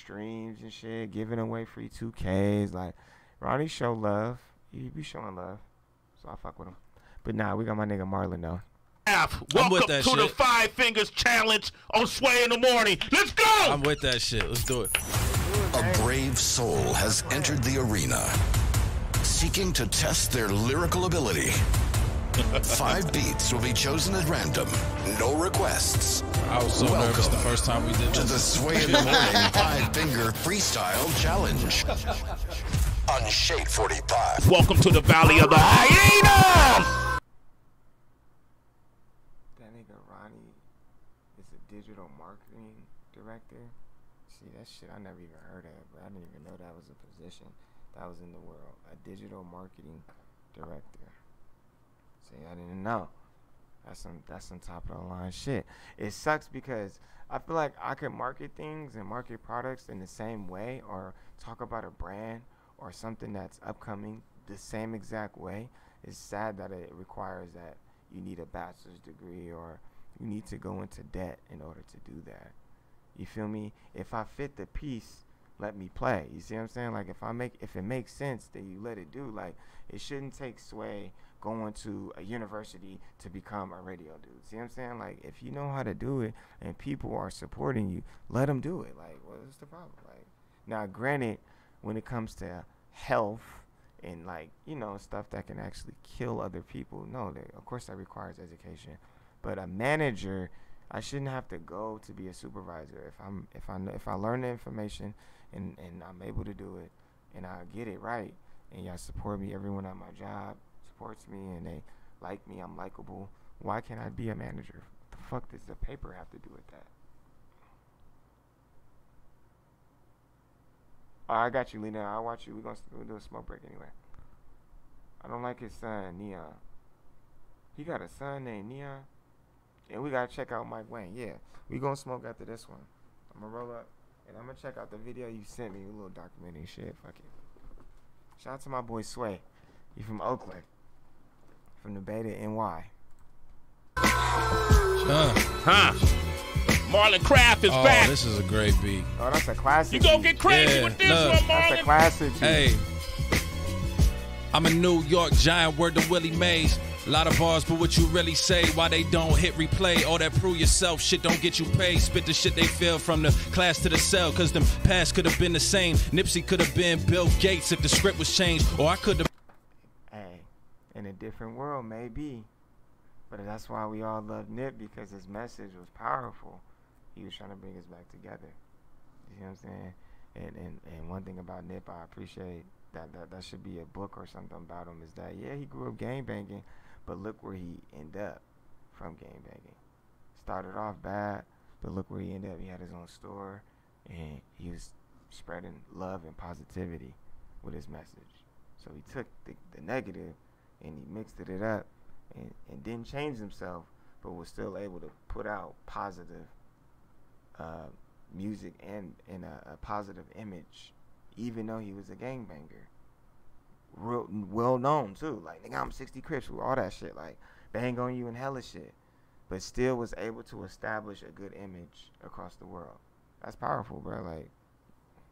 streams and shit, giving away free 2Ks. Like, Ronnie show love. He be showing love. So I fuck with him. But nah, we got my nigga Marlon though. Welcome with to that the. Five Fingers Challenge on Sway in the Morning. Let's go! I'm with that shit. Let's do it. A brave soul has entered the arena, seeking to test their lyrical ability. Five beats will be chosen at random. No requests. I was so nervous the Welcome first time we did To the. Sway in the Morning Five Finger Freestyle Challenge on Shade 45. Welcome to the Valley of the Hyenas! That nigga Ronnie is a digital marketing director. See, that shit I never even heard of, but I didn't even know that was a position that was in the world. A digital marketing director. See, I didn't know. That's some that's some top of the line shit. It sucks because I feel like I could market things and market products in the same way or talk about a brand or something that's upcoming the same exact way. It's sad that it requires that you need a bachelor's degree or you need to go into debt in order to do that. You feel me? If I fit the piece, let me play. You see what I'm saying? Like if I make if it makes sense, then you let it do. Like it shouldn't take sway going to a university to become a radio dude. See what I'm saying? Like if you know how to do it and people are supporting you, let them do it. Like what's the problem? Like now, granted, when it comes to health and like you know stuff that can actually kill other people, no, they, of course that requires education. But a manager, I shouldn't have to go to be a supervisor. If I'm if I if I learn the information and and I'm able to do it and I get it right and y'all support me, everyone at my job supports me and they like me, I'm likable. Why can't I be a manager? The fuck does the paper have to do with that? Oh, I got you, Lena. I'll watch you. We're gonna we'll do a smoke break anyway. I don't like his son, Neon. He got a son named Neon. And we gotta check out Mike Wayne. Yeah. We gonna smoke after this one. I'm gonna roll up and I'm gonna check out the video you sent me, a little documentary shit. Fuck it. Shout out to my boy Sway. He from Oakland. From the Beta NY. Uh, Huh? Marlon Craft is oh, back. this is a great beat. Oh, that's a classic. You gonna get crazy Yeah, with this look. one, That's a classic. beat. Hey, I'm a New York giant, word to Willie Mays. A lot of bars, but what you really say? Why they don't hit replay? All that prove yourself shit don't get you paid. Spit the shit they feel from the class to the cell, cause them past could have been the same. Nipsey could have been Bill Gates if the script was changed, or I could have. In a different world, maybe. But that's why we all love Nip because his message was powerful. He was trying to bring us back together. You see what I'm saying? And and, and one thing about Nip I appreciate that, that that should be a book or something about him is that yeah he grew up game banging, but look where he ended up from game banging. Started off bad, but look where he ended up. He had his own store, and he was spreading love and positivity with his message. So he took the, the negative and he mixed it up and, and didn't change himself, but was still able to put out positive uh, music and, and a, a positive image, even though he was a gangbanger. Real well known too. Like nigga, I'm 60 Crips with all that shit. Like bang on you and hella shit, but still was able to establish a good image across the world. That's powerful, bro. Like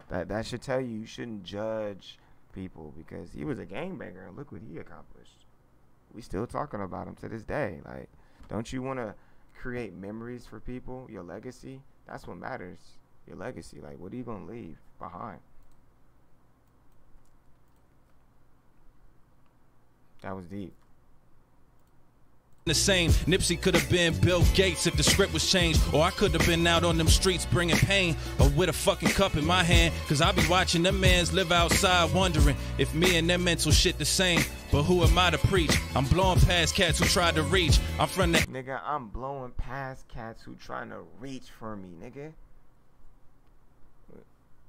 that that should tell you you shouldn't judge people because he was a gangbanger and look what he accomplished. We still talking about him to this day. Like, don't you want to create memories for people? Your legacy. That's what matters. Your legacy. Like, what are you gonna leave behind? That was deep. the same. Nipsey could have been Bill Gates if the script was changed. Or I could have been out on them streets bringing pain. Or with a fucking cup in my hand. Cause I be watching them mans live outside wondering if me and their mental shit the same. But who am I to preach? I'm blowing past cats who tried to reach. I'm from the Nigga, I'm blowing past cats who trying to reach for me, nigga.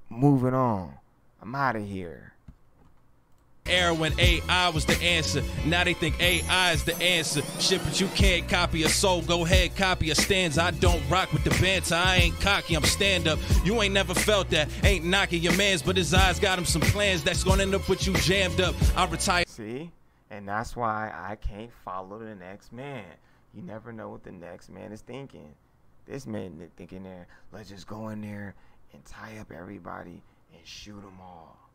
Moving on. I'm out of here. Era when AI was the answer. Now they think AI is the answer. Shit, but you can't copy a soul. Go ahead, copy a stanza. I don't rock with the banter. I ain't cocky, I'm stand up. You ain't never felt that. Ain't knocking your mans, but his eyes got him some plans that's gonna end up with you jammed up. I retire. See? And that's why I can't follow the next man. You never know what the next man is thinking. This man thinking there, let's just go in there and tie up everybody and shoot them all.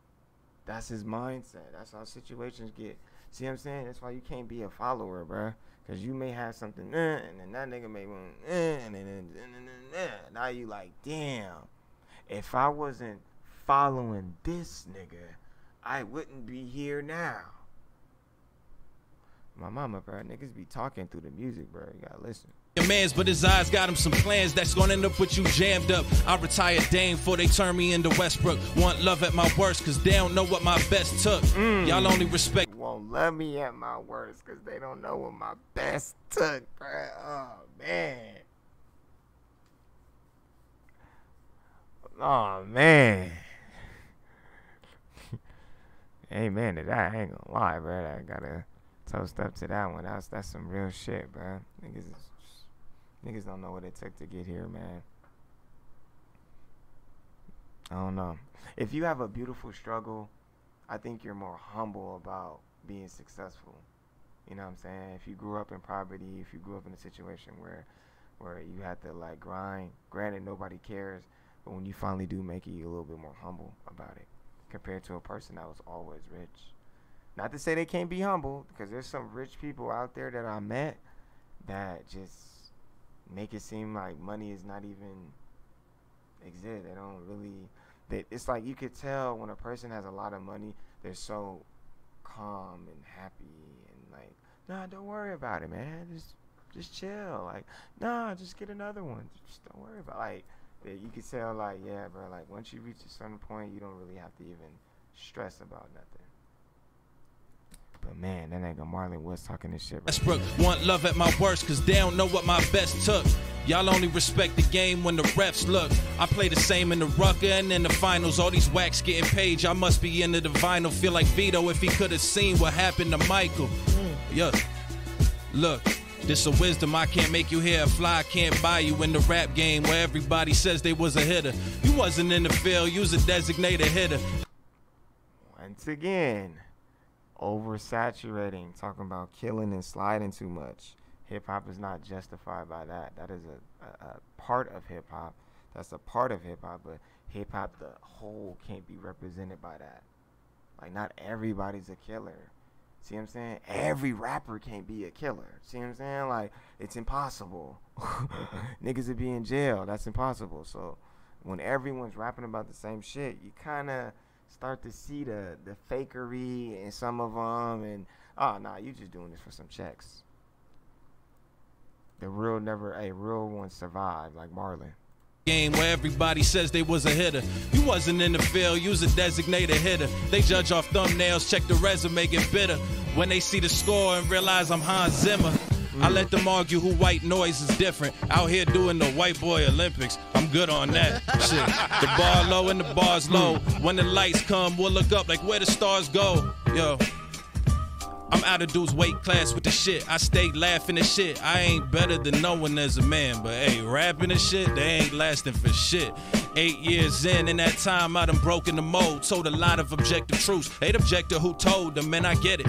That's his mindset. That's how situations get. See what I'm saying? That's why you can't be a follower, bruh. Cause you may have something, eh, and then that nigga may want, eh, and then, and then, and then eh. now you like, damn. If I wasn't following this nigga, I wouldn't be here now. My mama, bro, niggas be talking through the music, bro. You gotta listen. Your man's, but his eyes got him some plans that's gonna end up with you jammed up. I retire Dame before they turn me into Westbrook. Want love at my worst, cause they don't know what my best took. Mm. Y'all only respect Won't love me at my worst because they don't know what my best took, bro. Oh, man. Oh, man. Amen to that. I ain't gonna lie, bro. I gotta toast up to that one. That's that's some real shit, bro. Niggas, is, niggas don't know what it took to get here, man. I don't know. If you have a beautiful struggle, I think you're more humble about being successful. You know what I'm saying? If you grew up in poverty, if you grew up in a situation where where you had to like grind, granted nobody cares, but when you finally do make it, you're a little bit more humble about it compared to a person that was always rich. Not to say they can't be humble, because there's some rich people out there that I met that just make it seem like money is not even exist. They don't really. They, it's like you could tell when a person has a lot of money, they're so calm and happy and like, nah, don't worry about it, man. Just just chill. Like, nah, just get another one. Just don't worry about It. like that you could tell like, yeah, bro, like once you reach a certain point you don't really have to even stress about nothing. But man, that nigga Marlon was talking this shit right Westbrook. Want love at my worst, cause they don't know what my best took. Y'all only respect the game when the refs look. I play the same in the rucker and in the finals. All these whacks getting paid. Y'all must be into the vinyl. Feel like Vito if he could have seen what happened to Michael. Mm. Yeah. Look, this a wisdom I can't make you hear. A fly can't buy you in the rap game where everybody says they was a hitter. You wasn't in the field, you was a designated hitter. Once again, oversaturating, talking about killing and sliding too much. Hip hop is not justified by that. That is a, a, a part of hip hop. That's a part of hip hop, but hip hop, the whole, can't be represented by that. Like, not everybody's a killer. See what I'm saying? Every rapper can't be a killer. See what I'm saying? Like, it's impossible. Niggas would be in jail. That's impossible. So, when everyone's rapping about the same shit, you kind of start to see the the fakery in some of them, and oh nah, you just doing this for some checks. The real never, a real one survived like Marlon. game where everybody says they was a hitter. You wasn't in the field, you was a designated hitter. They judge off thumbnails, check the resume, get bitter. When they see the score and realize I'm Hans Zimmer. I let them argue who white noise is different. Out here doing the white boy Olympics. I'm good on that. Shit. The bar low and the bar's low. When the lights come, we'll look up like where the stars go. Yo. I'm out of dude's weight class with the shit. I stay laughing and shit. I ain't better than no one as a man, but hey, rapping and shit, they ain't lasting for shit. Eight years in, in that time I done broken the mold. Told a lot of objective truths. Ain't objective who told them, and I get it.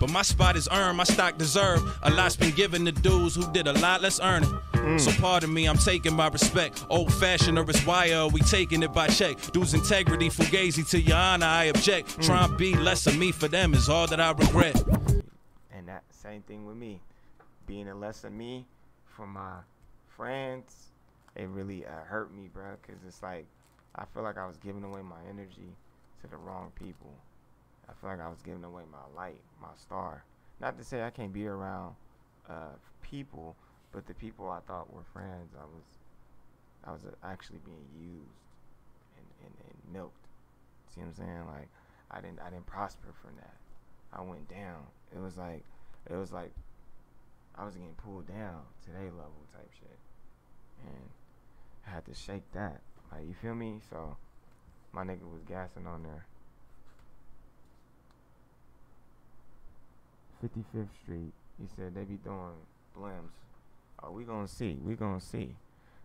But my spot is earned, my stock deserved. A lot's been given to dudes who did a lot less earning. So pardon me, I'm taking my respect. Old fashioned or it's wire, we taking it by check. Dudes integrity, fugazi to your honor, I object. Try and be less of me for them is all that I regret. And that same thing with me. Being a less of me for my friends, it really uh, hurt me, bro. Cause it's like I feel like I was giving away my energy to the wrong people. I feel like I was giving away my light, my star. Not to say I can't be around uh, people, but the people I thought were friends, I was, I was actually being used and, and, and milked. See what I'm saying? Like I didn't, I didn't prosper from that. I went down. It was like, it was like I was getting pulled down to their level type shit, and I had to shake that. Like you feel me? So my nigga was gassing on there. 55th Street. He said they be doing blims. Oh, we gonna see. We gonna see.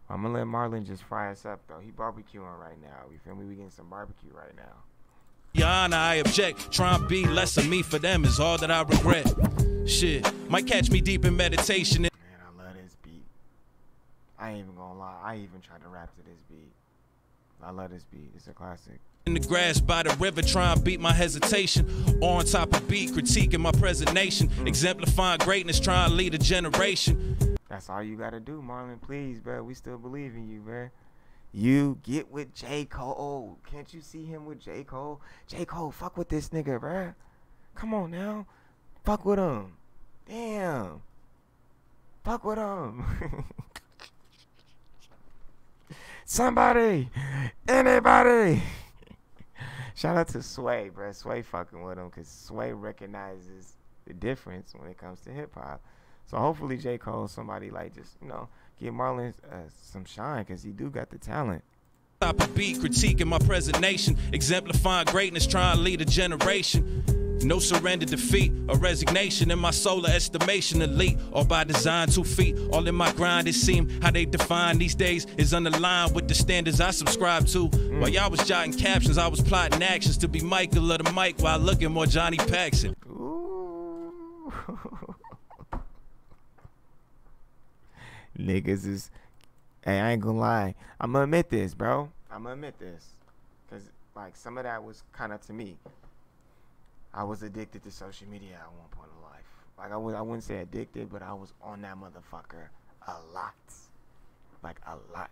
I'm gonna let Marlon just fry us up though. He barbecuing right now. You feel me? We getting some barbecue right now. Honor, I object. Try and be less of me for them is all that I regret. Shit, might catch me deep in meditation. Man, I love this beat. I ain't even gonna lie. I even tried to rap to this beat. I love this beat. It's a classic. In the grass by the river, trying to beat my hesitation. On top of beat, critiquing my presentation. Exemplifying greatness, trying to lead a generation. That's all you gotta do, Marlon. Please, bro. We still believe in you, bro. You get with J. Cole. Can't you see him with J. Cole? J. Cole, fuck with this nigga, bro. Come on now. Fuck with him. Damn. Fuck with him. Somebody. Anybody. Shout out to Sway, bro. Sway fucking with him because Sway recognizes the difference when it comes to hip hop. So hopefully J. Cole, somebody like just, you know, give Marlon uh, some shine because he do got the talent. Top of beat, critiquing my presentation. Exemplifying greatness, trying to lead a generation. No surrender, defeat, or resignation in my solar estimation. Elite, or by design, two feet. All in my grind, it seem how they define these days is unaligned with the standards I subscribe to. While y'all was jotting captions, I was plotting actions to be Michael of the mic while looking more Johnny Paxson. Niggas is. Hey, I ain't gonna lie. I'm gonna admit this, bro. I'm gonna admit this. Because, like, some of that was kind of to me. I was addicted to social media at one point in life. Like, I, was, I wouldn't say addicted, but I was on that motherfucker a lot. Like, a lot.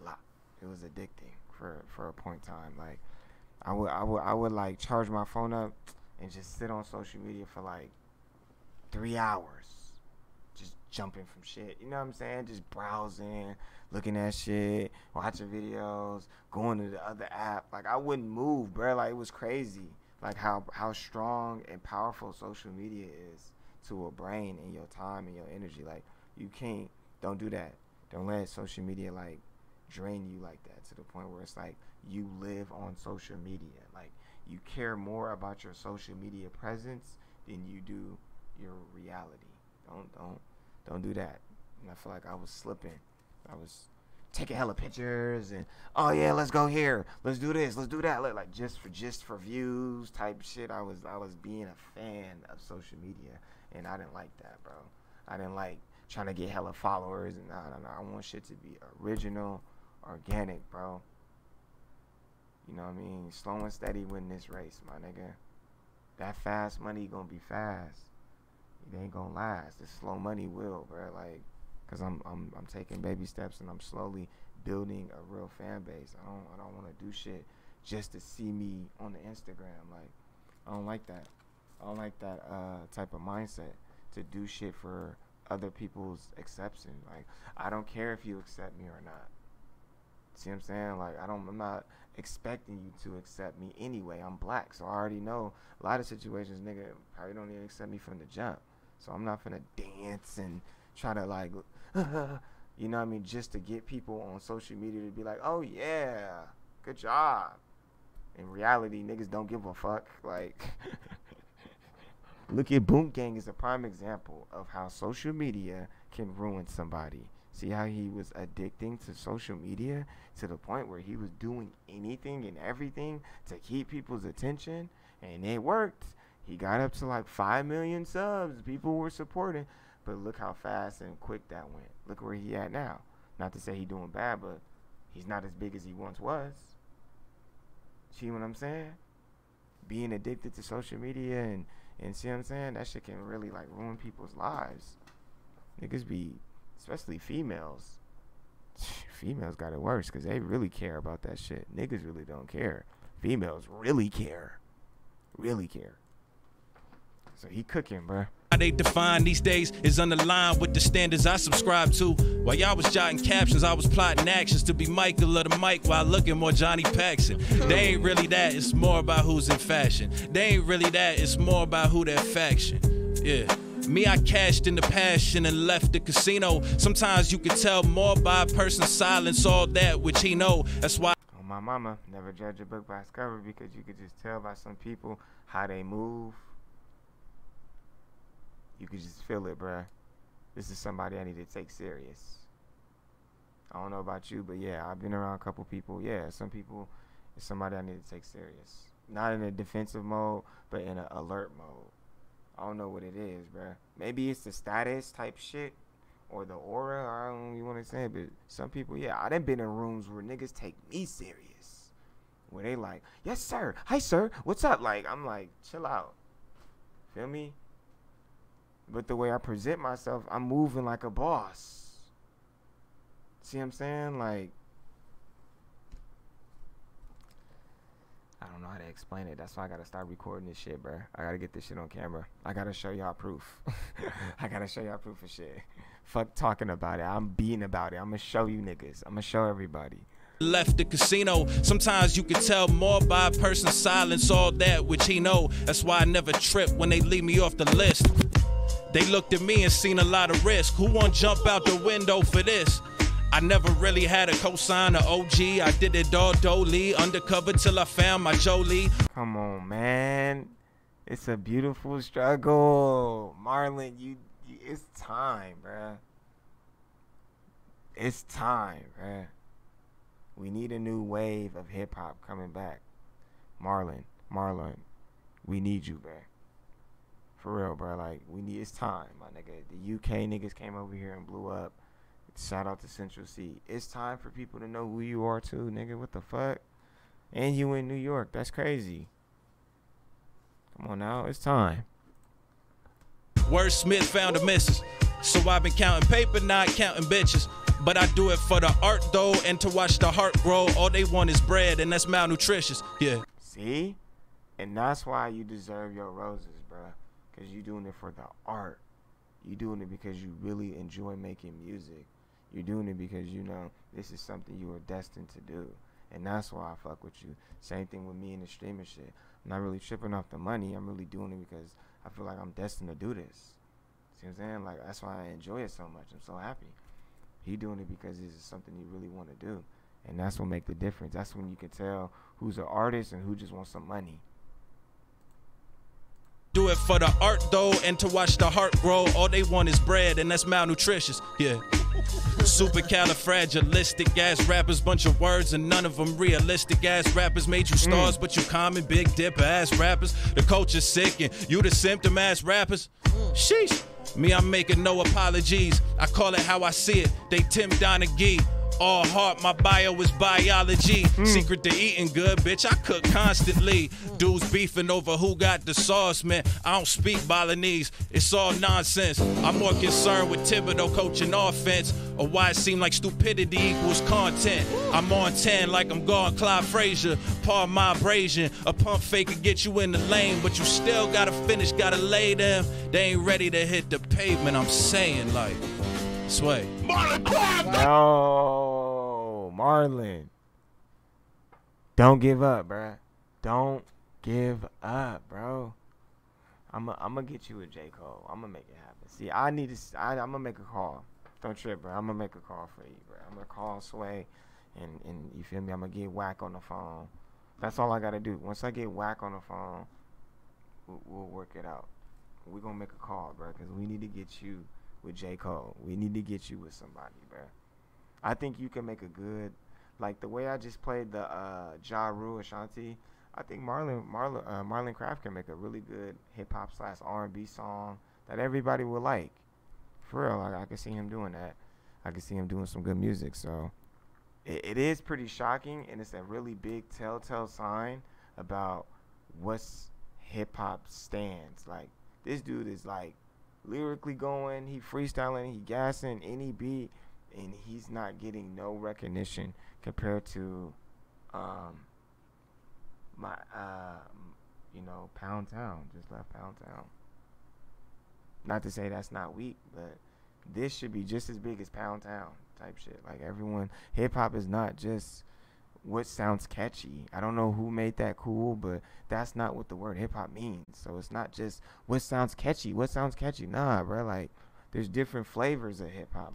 A lot. It was addicting for, for a point in time. Like, I would, I would, I would, like, charge my phone up and just sit on social media for, like, three hours jumping from shit. You know what I'm saying? Just browsing, looking at shit, watching videos, going to the other app. Like I wouldn't move, bro. Like it was crazy. Like how how strong and powerful social media is to a brain and your time and your energy. Like you can't don't do that. Don't let social media like drain you like that to the point where it's like you live on social media. Like you care more about your social media presence than you do your reality. Don't don't don't do that. And I feel like I was slipping. I was taking hella pictures and oh yeah, let's go here. Let's do this. Let's do that. Like, just for just for views type shit. I was I was being a fan of social media and I didn't like that, bro. I didn't like trying to get hella followers and nah, nah, nah. I want shit to be original, organic, bro. You know what I mean? Slow and steady win this race, my nigga. That fast money gonna be fast it ain't gonna last. This slow money will, bro. Like, cause I'm I'm I'm taking baby steps and I'm slowly building a real fan base. I don't I don't want to do shit just to see me on the Instagram. Like, I don't like that. I don't like that uh, type of mindset to do shit for other people's acceptance. Like, I don't care if you accept me or not. See what I'm saying? Like, I don't. I'm not expecting you to accept me anyway. I'm black, so I already know a lot of situations, nigga, probably don't even accept me from the jump. So I'm not gonna dance and try to like, you know what I mean, just to get people on social media to be like, oh yeah, good job. In reality, niggas don't give a fuck. Like, look at Boom Gang is a prime example of how social media can ruin somebody. See how he was addicting to social media to the point where he was doing anything and everything to keep people's attention, and it worked. He got up to like 5 million subs. People were supporting. But look how fast and quick that went. Look where he at now. Not to say he doing bad, but he's not as big as he once was. See what I'm saying? Being addicted to social media and, and see what I'm saying? That shit can really like ruin people's lives. Niggas be, especially females. Females got it worse because they really care about that shit. Niggas really don't care. Females really care. Really care. So he cooking, bro. How they define these days is unaligned with the standards I subscribe to. While y'all was jotting captions, I was plotting actions to be Michael of the mic while looking more Johnny Paxson. They ain't really that, it's more about who's in fashion. They ain't really that, it's more about who that faction. Yeah. Me, I cashed in the passion and left the casino. Sometimes you can tell more by a person's silence, all that which he know. That's why. Oh, my mama, never judge a book by its cover because you could just tell by some people how they move, you could just feel it, bruh. This is somebody I need to take serious. I don't know about you, but yeah, I've been around a couple people. Yeah, some people, it's somebody I need to take serious. Not in a defensive mode, but in an alert mode. I don't know what it is, bruh. Maybe it's the status type shit, or the aura, or I don't know you want to say but some people, yeah, I done been in rooms where niggas take me serious. Where they like, yes sir, hi sir, what's up? Like I'm like, chill out. Feel me? But the way I present myself, I'm moving like a boss. See what I'm saying? Like I don't know how to explain it. That's why I gotta start recording this shit, bro. I gotta get this shit on camera. I gotta show y'all proof. I gotta show y'all proof of shit. Fuck talking about it. I'm being about it. I'm gonna show you niggas. I'm gonna show everybody. left the casino. Sometimes you can tell more by a person's silence, all that which he know. That's why I never trip when they leave me off the list. They looked at me and seen a lot of risk. Who want jump out the window for this? I never really had a cosign or OG. I did it all dolly, undercover till I found my Jolie. Come on, man. It's a beautiful struggle. Marlon, you, you it's time, bruh. It's time, bruh. We need a new wave of hip hop coming back. Marlon, Marlon, we need you, bruh. For real, bro. Like, we need it's time, my nigga. The UK niggas came over here and blew up. Shout out to Central Cee. It's time for people to know who you are too, nigga. What the fuck? And you in New York. That's crazy. Come on now, it's time. Word Smith found a missus. So I've been counting paper, not counting bitches. But I do it for the art though, and to watch the heart grow. All they want is bread, and that's malnutritious. Yeah. See? And that's why you deserve your roses, bruh. Because you're doing it for the art. You're doing it because you really enjoy making music. You're doing it because you know this is something you are destined to do. And that's why I fuck with you. Same thing with me and the streaming shit. I'm not really tripping off the money. I'm really doing it because I feel like I'm destined to do this. See what I'm saying? Like that's why I enjoy it so much. I'm so happy. He doing it because this is something he really want to do. And that's what make the difference. That's when you can tell who's an artist and who just wants some money. For the art though, and to watch the heart grow. All they want is bread, and that's malnutritious. Yeah. Supercalifragilistic ass rappers, bunch of words and none of them realistic ass rappers. Made you stars, mm. but you common big dip ass rappers. The culture's sick and you the symptom ass rappers. Sheesh. Me, I'm making no apologies. I call it how I see it. They Tim Donaghy. All heart, my bio is biology. Hmm. Secret to eating good, bitch. I cook constantly. Dudes beefing over who got the sauce, man. I don't speak Bolognese. It's all nonsense. I'm more concerned with Thibodeau coaching offense or why it seem like stupidity equals content. I'm on 10 like I'm going Clyde Frazier. Part my abrasion. A pump fake could get you in the lane, but you still gotta finish, gotta lay them. They ain't ready to hit the pavement. I'm saying, like, sway. Marlon Craft, No, Marlon. Don't give up, bruh. Don't give up, bro. I'm I'm gonna get you a J Cole. I'm gonna make it happen. See, I need to. I, am gonna make a call. Don't trip, bro. I'm gonna make a call for you, bro. I'm gonna call Sway, and and you feel me? I'm gonna get whack on the phone. That's all I gotta do. Once I get whack on the phone, we'll, we'll work it out. We're gonna make a call, bro, because we need to get you with J Cole. We need to get you with somebody, bro. I think you can make a good, like the way I just played the uh, Ja Rule Ashanti. I think Marlon Marlon uh, Marlon Craft can make a really good hip hop slash R and B song that everybody will like. For real, like, I can see him doing that. I can see him doing some good music. So it, it is pretty shocking, and it's a really big telltale sign about what's hip hop stands. Like this dude is like lyrically going, he freestyling, he gassing any beat, and he's not getting no recognition compared to um my uh you know Pound Town just left Pound Town. Not to say that's not weak, but this should be just as big as Pound Town type shit. Like everyone, hip hop is not just what sounds catchy. I don't know who made that cool, but that's not what the word hip hop means. So it's not just what sounds catchy. What sounds catchy? Nah, bro. Like there's different flavors of hip hop.